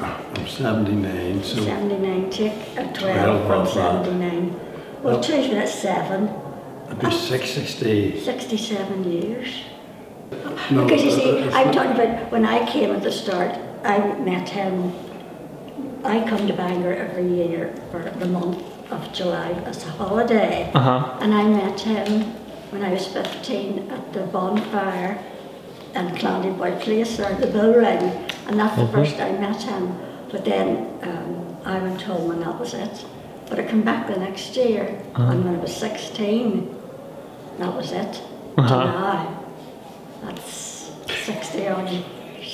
I'm 79, so 79, take a 12 12 from off that. 79. Well, two, that's seven. I'd be 660. 67 years. No, Because you uh, see, it's I'm not- talking about when I came at the start, I met him. I come to Bangor every year for the month of July as a holiday. Uh huh. And I met him when I was 15 at the bonfire in Clandeboye Place or the Bull Ring. And that's the first I met him. But then um, I went home and that was it. But I came back the next year and when I was 16, that was it. Uh-huh. To now. That's 60 odd.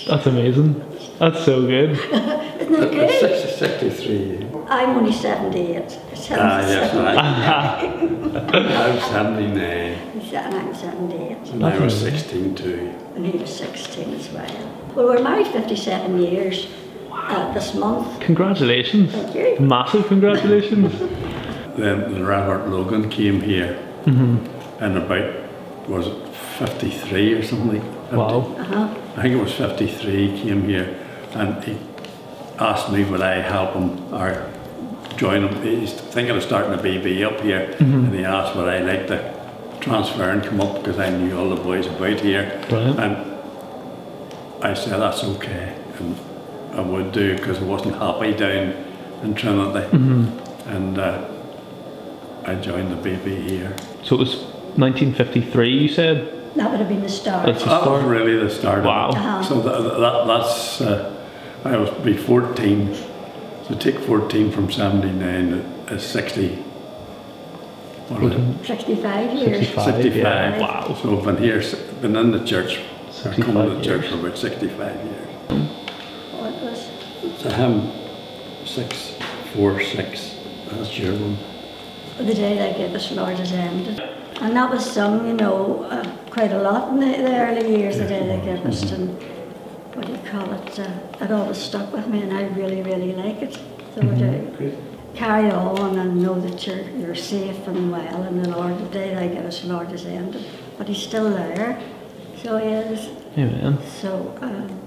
That's amazing. That's so good. Isn't that It's 60, 63. I'm only 78. It's him Ah, yes, 70. I, I'm 79. He's- And I'm 78. And I was 16 too. And he was 16 as well. Well, we're married 57 years uh, this month. Congratulations. Thank you. Massive congratulations. Then Robert Logan came here and about, was it 53 or something? 50? wow. Uh-huh. I think it was 53 he came here and he asked me would I help him or join him. He's thinking of starting a BB up here and he asked would I like to transfer and come up because I knew all the boys about here. Brilliant. And I said that's okay and I would do because I wasn't happy down in Trinity. And uh, I joined the BB here. So it was 1953, you said? That would have been the start. That's the That was start. really the start. Wow. Uh-huh. So that, that, that's, uh, I was be 14, so take 14 from 79 is 60, what is it? 65 years. 65. 65. Yeah. Wow. So I've been here, s- been in the church, or come to the 65 church for about 65 years. Oh, it was. So him, six, four, six, that's your one. The day Thou gavest Lord is ended. And that was sung, you know, uh, quite a lot in the, the early years, the day they gave us. And what do you call it? Uh, it always stuck with me, and I really, really like it. So I do. Carry on and know that you're, you're safe and well and the Lord. The day I get us Lord is ended. But He's still there. So He is. Amen. So um,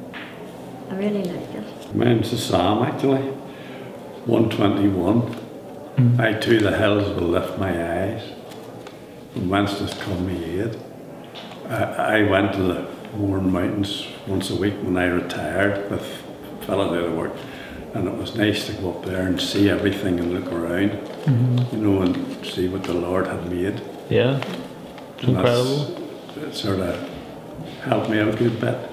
I really like it. Mine's the Psalm actually, 121. I to the hills will lift my eyes, from whence does come my aid. I, I went to the Mourne Mountains once a week when I retired with a fella out of work, and it was nice to go up there and see everything and look around, mm-hmm. you know, and see what the Lord had made. Yeah. It's incredible. It sort of helped me out a good bit.